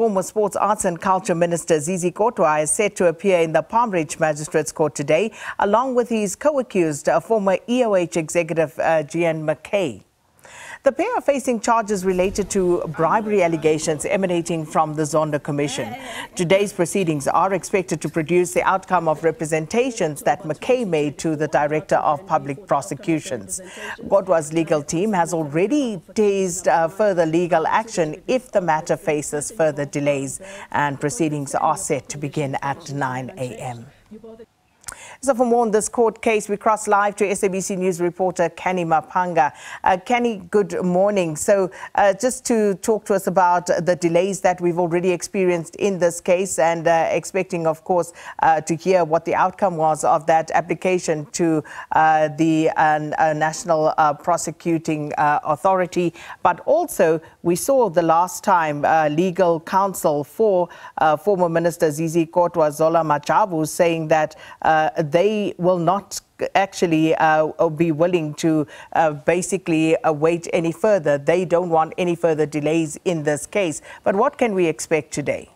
former Sports, Arts and Culture Minister Zizi Kodwa is set to appear in the Palm Ridge Magistrates Court today, along with his co-accused, uh, former EOH executive uh, Jehan Mackay. The pair are facing charges related to bribery allegations emanating from the Zondo Commission. Today's proceedings are expected to produce the outcome of representations that Mackay made to the Director of Public Prosecutions. Kodwa's legal team has already teased uh, further legal action if the matter faces further delays, and proceedings are set to begin at 9 a.m. So for more on this court case, we cross live to SABC News reporter Canny Maphanga. Uh, Canny, good morning. So uh, just to talk to us about the delays that we've already experienced in this case and uh, expecting, of course, uh, to hear what the outcome was of that application to uh, the uh, National Prosecuting Authority. But also, we saw the last time legal counsel for former Minister Zizi Kodwa Zola Majavu saying that they will not actually uh, be willing to uh, basically wait any further. They don't want any further delays in this case. But what can we expect today?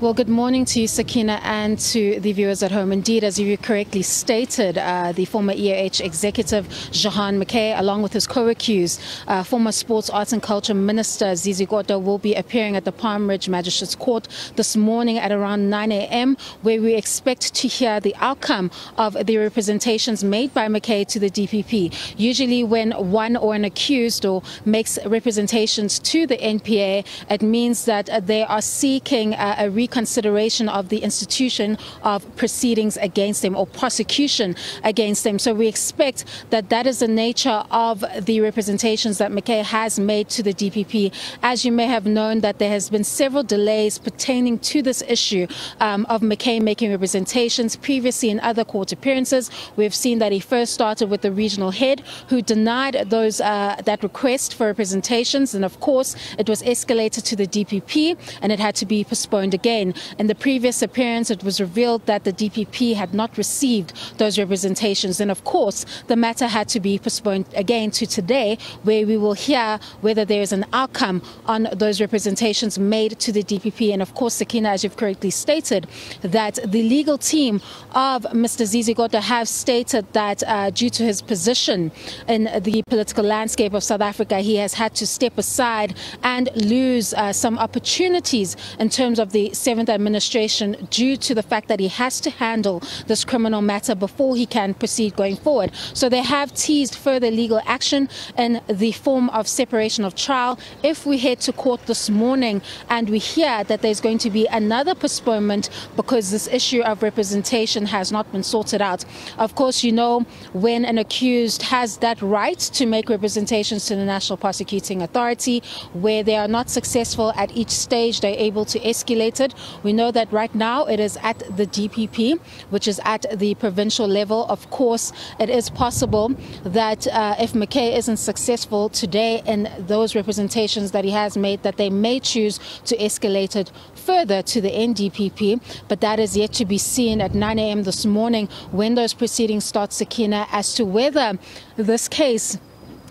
Well, good morning to you, Sakina, and to the viewers at home. Indeed, as you correctly stated, uh, the former EOH executive, Jehan Mackay, along with his co-accused, uh, former Sports, Arts and Culture Minister Zizi Kodwa, will be appearing at the Palm Ridge Magistrates Court this morning at around 9 a.m., where we expect to hear the outcome of the representations made by Mackay to the DPP. Usually when one or an accused or makes representations to the NPA, it means that they are seeking uh, a reconsideration of the institution of proceedings against them or prosecution against them. So we expect that that is the nature of the representations that Mackay has made to the DPP. As you may have known that there has been several delays pertaining to this issue um, of Mackay making representations previously in other court appearances. We've seen that he first started with the regional head who denied those uh, that request for representations and of course it was escalated to the DPP and it had to be postponed again. In the previous appearance, it was revealed that the DPP had not received those representations. And of course, the matter had to be postponed again to today, where we will hear whether there is an outcome on those representations made to the DPP. And of course, Sakina, as you've correctly stated, that the legal team of Mr. Zizi Kodwa have stated that uh, due to his position in the political landscape of South Africa, he has had to step aside and lose uh, some opportunities in terms of the seventh administration due to the fact that he has to handle this criminal matter before he can proceed going forward. So they have teased further legal action in the form of separation of trial. If we head to court this morning and we hear that there's going to be another postponement because this issue of representation has not been sorted out. Of course, you know, when an accused has that right to make representations to the National Prosecuting Authority, where they are not successful at each stage, they're able to escalate we know that right now it is at the DPP, which is at the provincial level. Of course, it is possible that uh, if Mackay isn't successful today in those representations that he has made, that they may choose to escalate it further to the NDPP. But that is yet to be seen at 9 a.m. this morning when those proceedings start, Sakina, as to whether this case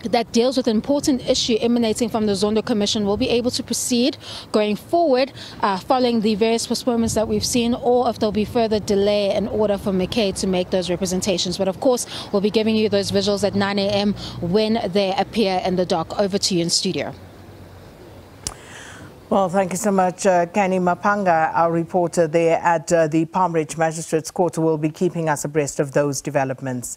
that deals with an important issue emanating from the Zondo Commission will be able to proceed going forward uh, following the various postponements that we've seen or if there'll be further delay in order for Mackay to make those representations. But of course, we'll be giving you those visuals at 9 a.m. when they appear in the dock. Over to you in studio. Well, thank you so much, uh, Canny Maphanga, our reporter there at uh, the Palm Ridge Magistrates Court, will be keeping us abreast of those developments.